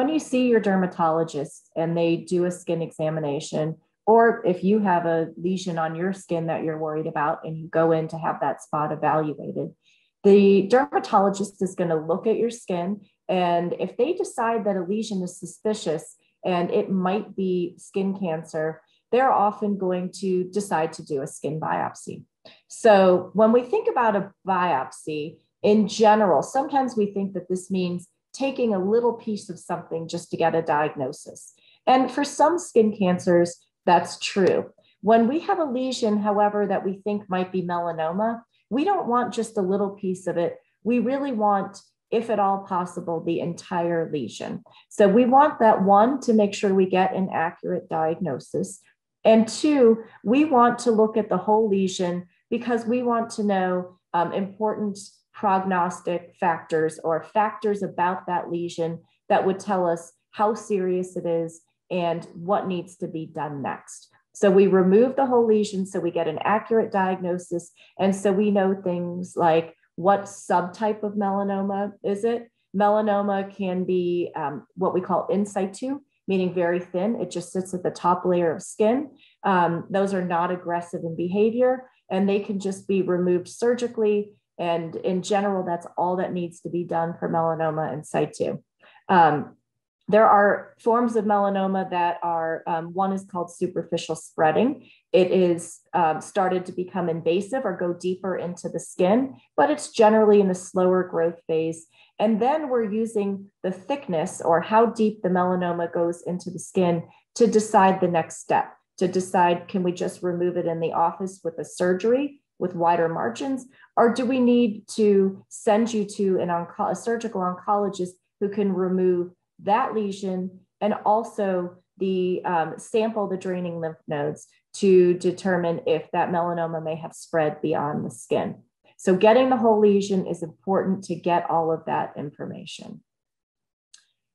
when you see your dermatologist and they do a skin examination, or if you have a lesion on your skin that you're worried about and you go in to have that spot evaluated, the dermatologist is going to look at your skin. And if they decide that a lesion is suspicious and it might be skin cancer, they're often going to decide to do a skin biopsy. So when we think about a biopsy in general, sometimes we think that this means taking a little piece of something just to get a diagnosis. And for some skin cancers, that's true. When we have a lesion, however, that we think might be melanoma, we don't want just a little piece of it. We really want, if at all possible, the entire lesion. So we want that one to make sure we get an accurate diagnosis. And two, we want to look at the whole lesion because we want to know um, important prognostic factors or factors about that lesion that would tell us how serious it is and what needs to be done next. So we remove the whole lesion so we get an accurate diagnosis. And so we know things like what subtype of melanoma is it? Melanoma can be um, what we call in situ, meaning very thin. It just sits at the top layer of skin. Um, those are not aggressive in behavior and they can just be removed surgically and in general, that's all that needs to be done for melanoma in situ. Um, there are forms of melanoma that are, um, one is called superficial spreading. It is um, started to become invasive or go deeper into the skin, but it's generally in the slower growth phase. And then we're using the thickness or how deep the melanoma goes into the skin to decide the next step, to decide can we just remove it in the office with a surgery with wider margins? Or do we need to send you to an onco- a surgical oncologist who can remove that lesion and also the um, sample the draining lymph nodes to determine if that melanoma may have spread beyond the skin. So getting the whole lesion is important to get all of that information.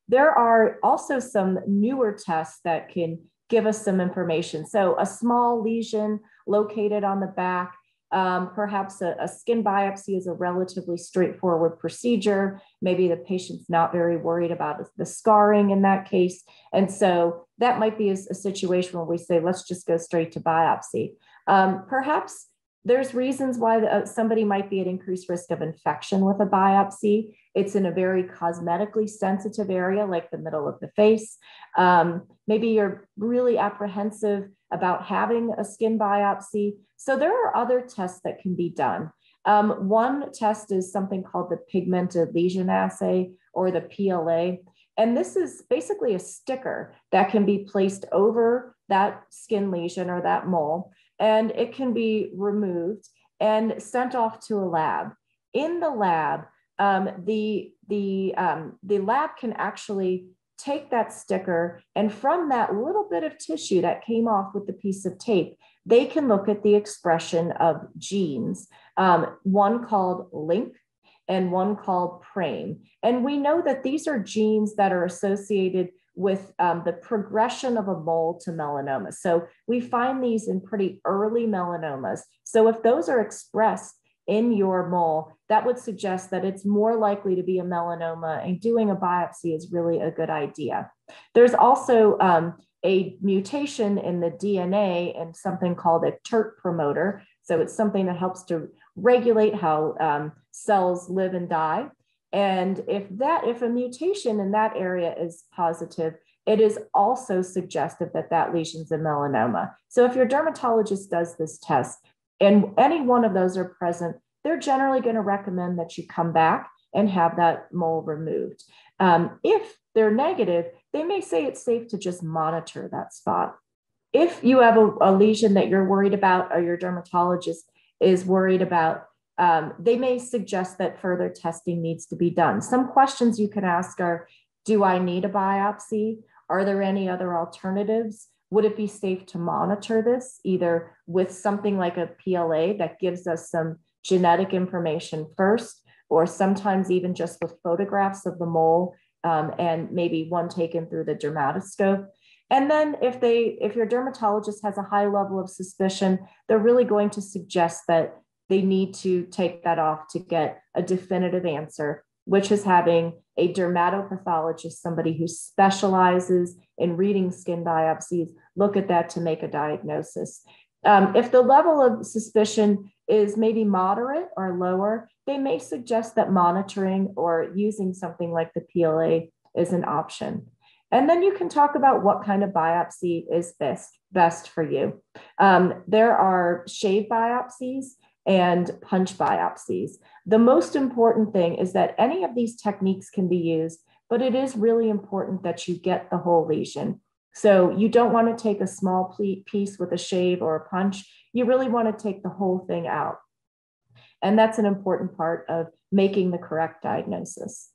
There are also some newer tests that can give us some information. So a small lesion located on the back um, perhaps a, a, skin biopsy is a relatively straightforward procedure. Maybe the patient's not very worried about the scarring in that case. And so that might be a, a situation where we say, let's just go straight to biopsy. Um, perhaps there's reasons why the, uh, somebody might be at increased risk of infection with a biopsy. It's in a very cosmetically sensitive area, like the middle of the face. Um, maybe you're really apprehensive about having a skin biopsy. So there are other tests that can be done. Um, one test is something called the pigmented lesion assay or the PLA. And this is basically a sticker that can be placed over that skin lesion or that mole, and it can be removed and sent off to a lab. In the lab, um, the, the, um, the lab can actually take that sticker and from that little bit of tissue that came off with the piece of tape, they can look at the expression of genes, um, one called LINC and one called PRAME. And we know that these are genes that are associated with um, the progression of a mole to melanoma. So we find these in pretty early melanomas. So if those are expressed in your mole, that would suggest that it's more likely to be a melanoma and doing a biopsy is really a good idea. There's also um, a mutation in the DNA and something called a TERT promoter. So it's something that helps to regulate how um, cells live and die. And if that, if a mutation in that area is positive, it is also suggestive that that lesion's a melanoma. So if your dermatologist does this test, and any one of those are present, they're generally going to recommend that you come back and have that mole removed. Um, if they're negative, they may say it's safe to just monitor that spot. If you have a, a lesion that you're worried about or your dermatologist is worried about, um, they may suggest that further testing needs to be done. Some questions you can ask are Do I need a biopsy? Are there any other alternatives? Would it be safe to monitor this either with something like a PLA that gives us some genetic information first, or sometimes even just with photographs of the mole um, and maybe one taken through the dermatoscope. And then if they, if your dermatologist has a high level of suspicion, they're really going to suggest that they need to take that off to get a definitive answer which is having a dermatopathologist, somebody who specializes in reading skin biopsies, look at that to make a diagnosis. Um, if the level of suspicion is maybe moderate or lower, they may suggest that monitoring or using something like the PLA is an option. And then you can talk about what kind of biopsy is best, best for you. Um, there are shave biopsies and punch biopsies. The most important thing is that any of these techniques can be used, but it is really important that you get the whole lesion. So you don't want to take a small piece with a shave or a punch. You really want to take the whole thing out. And that's an important part of making the correct diagnosis.